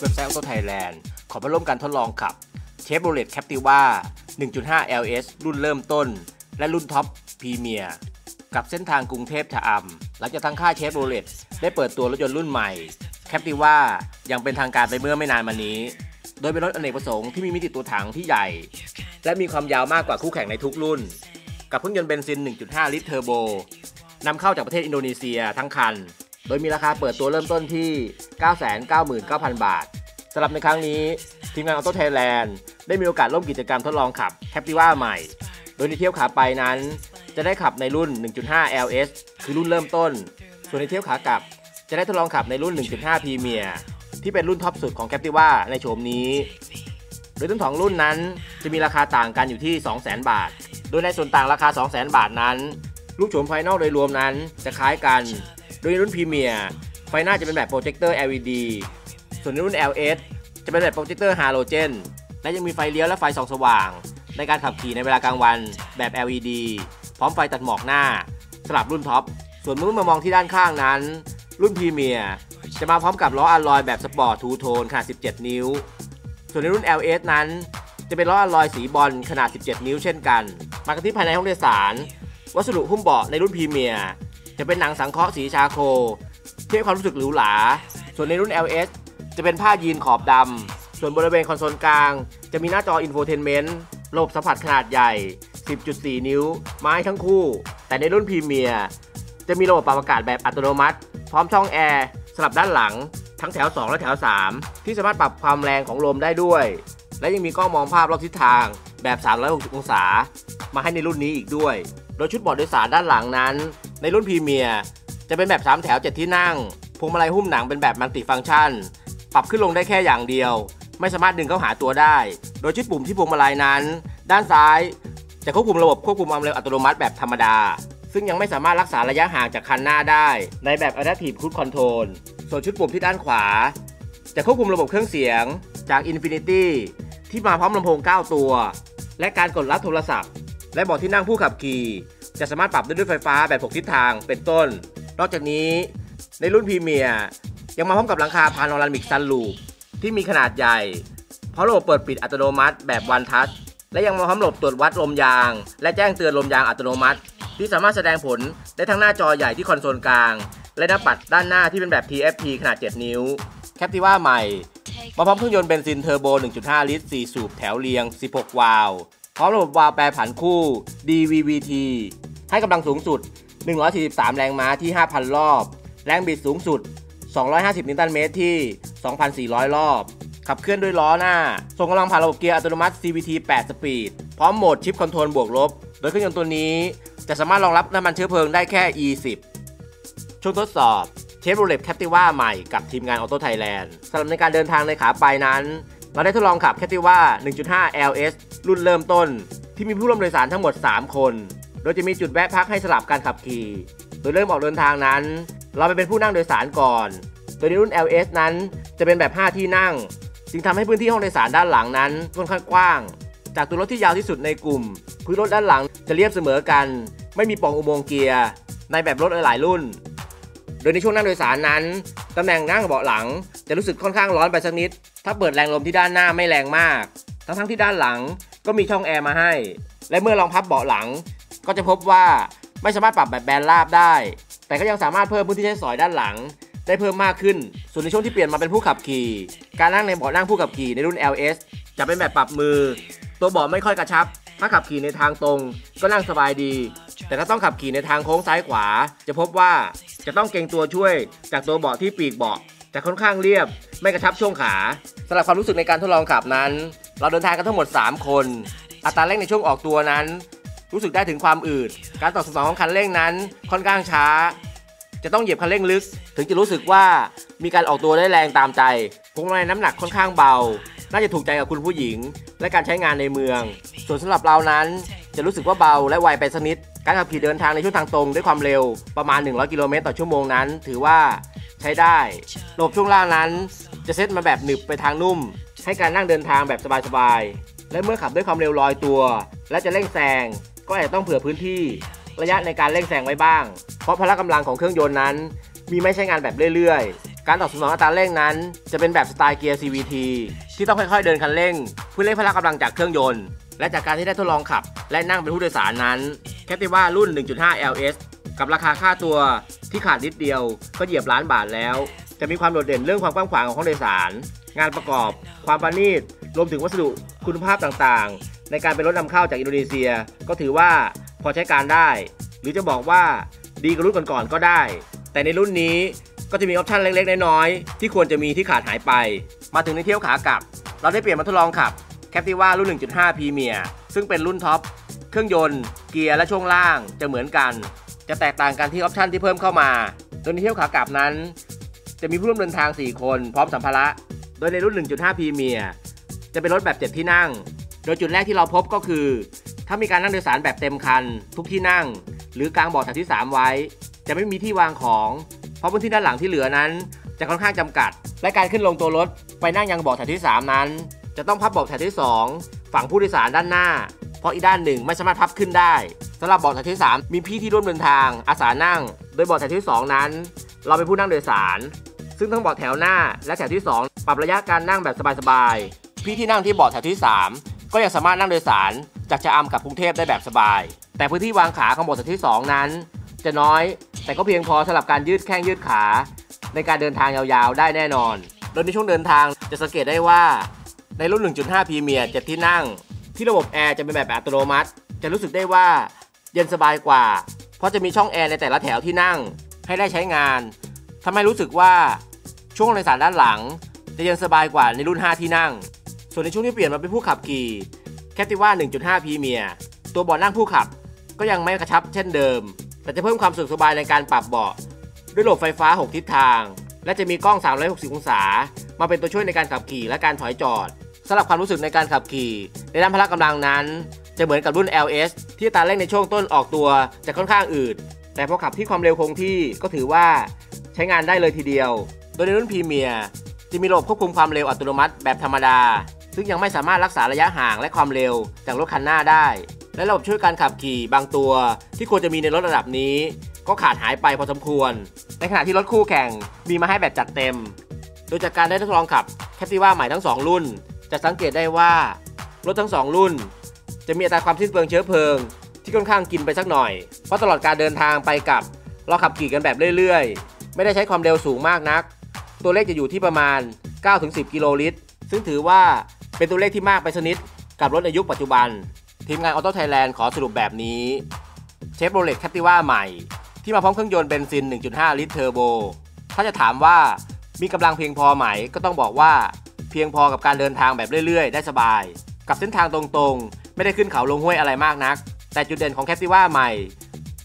เว็บไซต์ Auto Thailand ขอมาร่วมกันทดลองขับ Chevrolet Captiva 1.5 LS รุ่นเริ่มต้น และรุ่นท็อป Premier กับเส้นทางกรุงเทพชะอำหลังจากทางค่าย Chevrolet ได้เปิดตัวรถยนต์รุ่นใหม่ Captiva อย่างเป็นทางการไปเมื่อไม่นานมานี้ โดยเป็นรถอเนกประสงค์ที่มีมิติตัวถังที่ใหญ่ และมีความยาวมากกว่าคู่แข่งในทุกรุ่น กับเครื่องยนต์เบนซิน 1.5 ลิตรเทอร์โบนำเข้าจากประเทศอินโดนีเซียทั้งคัน โดยมีราคาเปิดตัวเริ่มต้นที่ 999,000 บาทสำหรับในครั้งนี้ ทีมงาน Auto Thailand ได้มีโอกาสร่วมกิจกรรมทดลองขับ Captiva ใหม่ โดยในเที่ยวขาไปนั้น จะได้ขับในรุ่น 1.5 LS คือรุ่นเริ่มต้น ส่วนในเที่ยวขากลับ จะได้ทดลองขับในรุ่น 1.5 Premier ที่เป็นรุ่นท็อปสุดของ Captiva ในโฉมนี้ โดยทั้งสองรุ่นนั้นจะมีราคาต่างกันอยู่ที่ 200,000 บาท โดยในส่วนต่างราคา 200,000 บาทนั้นรูปโฉมภายนอกโดยรวมนั้นจะคล้ายกัน โดยในรุ่น Premier ไฟหน้าจะเป็นแบบโปรเจคเตอร์ LED ส่วนในรุ่น LS จะเป็นแบบโปรเจคเตอร์ฮาโลเจนและยังมีไฟเลี้ยวและไฟส่องสว่าง ในการขับขี่ในเวลากลางวันแบบ LED พร้อมไฟตัดหมอกหน้าสำหรับรุ่นท็อป ส่วนเมื่อมามองที่ด้านข้างนั้น รุ่น Premier จะมาพร้อมกับล้ออะลอยแบบสปอร์ต two-tone ขนาด 17 นิ้ว ส่วนในรุ่น LS นั้นจะเป็นล้ออะลอยสีบรอนซ์ขนาด 17 นิ้วเช่นกัน มากันที่ภายในห้องโดยสาร วัสดุหุ้มเบาะในรุ่น Premier จะเป็นหนังสังเคราะห์สี charcoal ที่ให้ความรู้สึกหรูหรา ส่วนในรุ่น LS จะเป็นผ้ายีนส์ขอบดำ ส่วนบริเวณคอนโซลกลาง จะมีหน้าจอ infotainment ระบบสัมผัสขนาดใหญ่ 10.4 นิ้ว มาให้ทั้งคู่ แต่ในรุ่น Premier จะมีระบบปรับอากาศแบบอัตโนมัติ พร้อมช่องแอร์สำหรับด้านหลัง ทั้งแถว 2 และแถว 3 ที่สามารถปรับความแรงของลมได้ด้วย และยังมีกล้องมองภาพรอบทิศทางแบบ 360 องศา มาให้ในรุ่นนี้อีกด้วย โดยชุดเบาะโดยสารด้านหลังนั้น ในรุ่นพรีเมียร์จะเป็นแบบ 3 แถว 7 ที่นั่งพวงมาลัยหุ้มหนังเป็นแบบมัลติฟังก์ชัน ปรับขึ้นลงได้แค่อย่างเดียว ไม่สามารถดึงเข้าหาตัวได้ โดยชุดปุ่มที่พวงมาลัยนั้น ด้านซ้าย จะควบคุมระบบควบคุมความเร็วอัตโนมัติแบบธรรมดา ซึ่งยังไม่สามารถรักษาระยะห่างจากคันหน้าได้ ในแบบ Adaptive Cruise Control ส่วนชุดปุ่มที่ด้านขวา จะควบคุมระบบเครื่องเสียงจาก Infinity ที่มาพร้อมลำโพง 9 ตัว และการกดรับโทรศัพท์ และเบาะที่นั่งผู้ขับขี่ จะสามารถปรับได้ด้วยไฟฟ้าแบบ6ทิศทางเป็นต้น นอกจากนี้ในรุ่น Premier ยังมาพร้อมกับหลังคา panoramic sunroof ที่มีขนาดใหญ่ พร้อมระบบเปิดปิดอัตโนมัติแบบ one-touch และยังมาพร้อมระบบตรวจวัดลมยาง และแจ้งเตือนลมยางอัตโนมัติ ที่สามารถแสดงผลได้ทั้งหน้าจอใหญ่ที่คอนโซลกลาง และหน้าปัดด้านหน้าที่เป็นแบบ TFT ขนาด 7 นิ้ว Captiva ใหม่ มาพร้อมเครื่องยนต์เบนซินเทอร์โบ 1.5 ลิตร 4 สูบแถวเรียง 16 วาล์วพร้อมระบบวาล์วแปรผันคู่ DVVT ให้กำลังสูงสุด 143 แรงม้าที่ 5,000 รอบ แรงบิดสูงสุด 250 นิวตันเมตรที่ 2,400 รอบ ขับเคลื่อนด้วยล้อหน้า ส่งกำลังผ่านระบบเกียร์อัตโนมัติ CVT 8 speed พร้อมโหมดชิปคอนโทรลบวกลบ โดยเครื่องยนต์ตัวนี้ จะสามารถรองรับน้ำมันเชื้อเพลิงได้แค่ E10 ช่วงทดสอบ Chevrolet Captiva ใหม่กับทีมงาน Auto Thailand สำหรับในการเดินทางในขาไปนั้น เราได้ทดลองขับ Captiva 1.5 LS รุ่นเริ่มต้นที่มีผู้ร่วมโดยสารทั้งหมด 3 คน ดยจะมีจุดแวะพักให้สลับการขับขี่ โดยเริ่มออกเดินทางนั้น เราไปเป็นผู้นั่งโดยสารก่อน โดยในรุ่น LS นั้นจะเป็นแบบ 5 ที่นั่ง จึงทำให้พื้นที่ห้องโดยสารด้านหลังนั้นค่อนข้างกว้าง จากตัวรถที่ยาวที่สุดในกลุ่ม พื้นรถด้านหลังจะเรียบเสมอกัน ไม่มีป่องอุโมงค์เกียร์ ในแบบรถหลายรุ่น โดยในช่วงนั่งโดยสารนั้นตำแหน่งนั่งเบาะหลัง จะรู้สึกค่อนข้างร้อนไปสักนิด ถ้าเปิดแรงลมที่ด้านหน้าไม่แรงมาก ทั้งทั้งที่ด้านหลังก็มีช่องแอร์มาให้ และเมื่อลองพับเบาะหลัง ก็จะพบว่าไม่สามารถปรับแบบแบนราบได้ แต่ก็ยังสามารถเพิ่มพื้นที่ใช้สอยด้านหลัง ได้เพิ่มมากขึ้น ส่วนในช่วงที่เปลี่ยนมาเป็นผู้ขับขี่ การนั่งในเบาะนั่งผู้ขับขี่ในรุ่น LS จะเป็นแบบปรับมือ ตัวเบาะไม่ค่อยกระชับ ถ้าขับขี่ในทางตรง ก็นั่งสบายดี แต่ถ้าต้องขับขี่ในทางโค้งซ้ายขวา จะพบว่าจะต้องเกรงตัวช่วย จากตัวเบาะที่ปีกเบาะจะค่อนข้างเรียบ ไม่กระชับช่วงขาสำหรับความรู้สึกในการทดลองขับนั้น เราเดินทางกันทั้งหมด 3 คน อัตราเร่งในช่วงออกตัวนั้น รู้สึกได้ถึงความอืด การตอบสนองของคันเร่งนั้นค่อนข้างช้า จะต้องเหยียบคันเร่งลึก ถึงจะรู้สึกว่ามีการออกตัวได้แรงตามใจพวงมาลัยน้ำหนักค่อนข้างเบา น่าจะถูกใจกับคุณผู้หญิง และการใช้งานในเมือง ส่วนสำหรับเรานั้น จะรู้สึกว่าเบาและไวไปสักนิด การขับขี่เดินทางในช่วงทางตรงด้วยความเร็วประมาณ 100 กิโลเมตรต่อชั่วโมงนั้น ถือว่าใช้ได้ระบบช่วงล่างนั้น จะเซตมาแบบหนึบไปทางนุ่ม ให้การนั่งเดินทางแบบสบายๆและเมื่อขับด้วยความเร็วลอยตัว และจะเร่งแซง ก็อาจจะต้องเผื่อพื้นที่ระยะในการเร่งแซงไว้บ้าง เพราะพละกำลังของเครื่องยนต์นั้น มีไม่ใช้งานแบบเรื่อยๆ การตอบสนองอัตราเร่งนั้น จะเป็นแบบสไตล์เกียร์ CVT ที่ต้องค่อยๆเดินคันเร่งเพื่อเร่งพละกำลังจากเครื่องยนต์ และจากการที่ได้ทดลองขับ และนั่งเป็นผู้โดยสารนั้นแคปติว่ารุ่น 1.5 LS กับราคาค่าตัวที่ขาดนิดเดียว ก็เหยียบล้านบาทแล้ว จะมีความโดดเด่นเรื่องความกว้างขวางของห้องโดยสาร งานประกอบ ความประณีตรวมถึงวัสดุคุณภาพต่างๆ ในการเป็นรถนำเข้าจากอินโดนีเซีย ก็ถือว่าพอใช้การได้ หรือจะบอกว่าดีกว่ารุ่นก่อนๆก็ได้ แต่ในรุ่นนี้ก็จะมี option เล็กๆ น้อยๆ ที่ควรจะมีที่ขาดหายไป มาถึงในเที่ยวขากลับ เราได้เปลี่ยนมาทดลองขับ Captiva รุ่น 1.5 Premier ซึ่งเป็นรุ่นท็อป เครื่องยนต์ เกียร์และช่วงล่างจะเหมือนกัน จะแตกต่างกันที่ option ที่เพิ่มเข้ามา โดยในเที่ยวขากลับนั้น จะมีผู้ร่วมเดินทาง 4 คนพร้อมสัมภาระ โดยในรุ่น 1.5 Premier จะเป็นรถแบบ 7 ที่นั่ง โดยจุดแรกที่เราพบก็คือ ถ้ามีการนั่งโดยสารแบบเต็มคัน ทุกที่นั่ง หรือกลางเบาะแถวที่ 3 ไว้ จะไม่มีที่วางของ เพราะพื้นที่ด้านหลังที่เหลือนั้น จะค่อนข้างจำกัด และการขึ้นลงตัวรถไปนั่งยังเบาะแถวที่ 3 นั้น จะต้องพับเบาะแถวที่ 2 ฝั่งผู้โดยสารด้านหน้า เพราะอีกด้านหนึ่งไม่สามารถพับขึ้นได้สำหรับเบาะแถวที่ 3 มีพี่ที่ร่วมเดินทาง อาสานั่ง โดยเบาะแถวที่ 2 นั้น เราเป็นผู้นั่งโดยสาร ซึ่งทั้งเบาะแถวหน้าและแถวที่ 2 ปรับระยะการนั่งแบบสบายๆพี่ที่นั่งที่เบาะแถวที่ 3 ก็ยังสามารถนั่งโดยสารจากชะอำกับกรุงเทพได้แบบสบาย แต่พื้นที่วางขาของบาะแถวที่ 2 นั้น จะน้อยแต่ก็เพียงพอสำหรับการยืดแข้งยืดขา ในการเดินทางยาวๆ ได้แน่นอน โดยในช่วงเดินทางจะสังเกตได้ว่า ในรุ่น 1.5 Premier 7ที่นั่ง ที่ระบบแอร์จะเป็นแบบอัตโนมัติ จะรู้สึกได้ว่าเย็นสบายกว่า เพราะจะมีช่องแอร์ในแต่ละแถวที่นั่งให้ได้ใช้งานทำให้รู้สึกว่าช่วงโดยสารด้านหลัง จะเย็นสบายกว่าในรุ่น 5 ที่นั่ง ส่วนในช่วงที่เปลี่ยนมาเป็นผู้ขับขี่ Captiva 1.5 Premier ตัวเบาะนั่งผู้ขับก็ยังไม่กระชับเช่นเดิม แต่จะเพิ่มความสะดวกสบายในการปรับเบาะด้วยระบบไฟฟ้า 6 ทิศทาง และจะมีกล้อง 360 องศา มาเป็นตัวช่วยในการขับขี่และการถอยจอดสำหรับความรู้สึกในการขับขี่ ในด้านพละกำลังนั้น จะเหมือนกับรุ่น LS ที่ตาเร่งในช่วงต้นออกตัวจะค่อนข้างอืดแต่พอขับที่ความเร็วคงที่ก็ถือว่าใช้งานได้เลยทีเดียว โดยในรุ่นพรีเมียร์จะมีระบบควบคุมความเร็วอัตโนมัติแบบธรรมดา ซึ่งยังไม่สามารถรักษาระยะห่างและความเร็วจากรถคันหน้าได้ และระบบช่วยการขับขี่บางตัว ที่ควรจะมีในรถระดับนี้ ก็ขาดหายไปพอสมควร ในขณะที่รถคู่แข่งมีมาให้แบบจัดเต็ม โดยจากการได้ทดลองขับแคปติว่าใหม่ทั้ง 2 รุ่น จะสังเกตได้ว่า รถทั้ง 2 รุ่น จะมีอัตราความสิ้นเปลืองเชื้อเพลิง ที่ค่อนข้างกินไปสักหน่อย เพราะตลอดการเดินทางไปกับเราขับขี่กันแบบเรื่อยๆ ไม่ได้ใช้ความเร็วสูงมากนัก ตัวเลขจะอยู่ที่ประมาณ 9-10 กิโลลิตร ซึ่งถือว่า เป็นตัวเลขที่มากไปสกนิดกับรถในยุคปัจจุบัน ทีมงาน Auto Thailand ขอสรุปแบบนี้ Chevrolet Captiva ใหม่ ที่มาพร้อมเครื่องยนต์เบนซิน 1.5 ลิตรเทอร์โบ ถ้าจะถามว่ามีกำลังเพียงพอไหมก็ต้องบอกว่า เพียงพอกับการเดินทางแบบเรื่อย ๆ ได้สบาย กับเส้นทางตรงๆ ไม่ได้ขึ้นเขาลงห้วยอะไรมากนัก แต่จุดเด่นของ Captiva ใหม่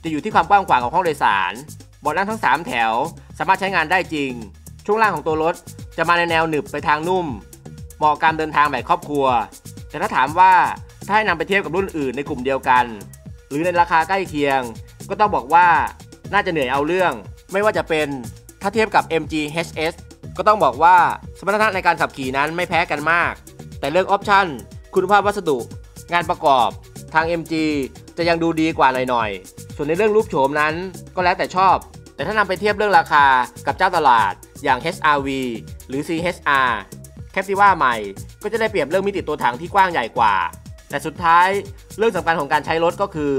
จะอยู่ที่ความกว้างขวางของห้องโดยสารเบาะนั่งทั้ง 3 แถว สามารถใช้งานได้จริง ช่วงล่างของตัวรถจะมาในแนวหนึบไปทางนุ่ม เหมาะการเดินทางแบบครอบครัว แต่ถ้าถามว่าถ้าให้นำไปเทียบกับรุ่นอื่นในกลุ่มเดียวกัน หรือในราคาใกล้เคียง ก็ต้องบอกว่าน่าจะเหนื่อยเอาเรื่อง ไม่ว่าจะเป็นถ้าเทียบกับ MG HS ก็ต้องบอกว่าสมรรถนะในการขับขี่นั้นไม่แพ้กันมาก แต่เรื่องออปชั่นคุณภาพวัสดุ งานประกอบ ทาง MG จะยังดูดีกว่าหน่อยๆ ส่วนในเรื่องรูปโฉมนั้นก็แล้วแต่ชอบ แต่ถ้านำไปเทียบเรื่องราคากับเจ้าตลาดอย่าง HRV หรือ CHR Captiva ใหม่ ก็จะได้เปรียบเรื่องมิติตัวถังที่กว้างใหญ่กว่า แต่สุดท้ายเรื่องสำคัญของการใช้รถก็คือ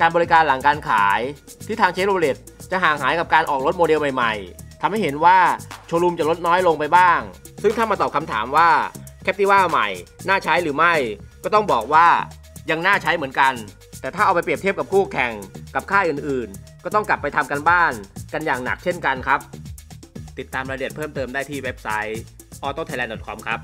การบริการหลังการขาย ที่ทางเชฟโรเลตจะห่างหายกับการออกรถโมเดลใหม่ ๆทำให้เห็นว่าโชว์รูมจะลดน้อยลงไปบ้าง ซึ่งถ้ามาตอบคำถามว่า Captiva ใหม่ น่าใช้หรือไม่ ก็ต้องบอกว่ายังน่าใช้เหมือนกัน แต่ถ้าเอาไปเปรียบเทียบกับคู่แข่งกับค่ายอื่นๆ ก็ต้องกลับไปทำกันบ้านกันอย่างหนักเช่นกันครับ ติดตามรายละเอียดเพิ่มเติมได้ที่เว็บไซต์ autothailand.com ครับ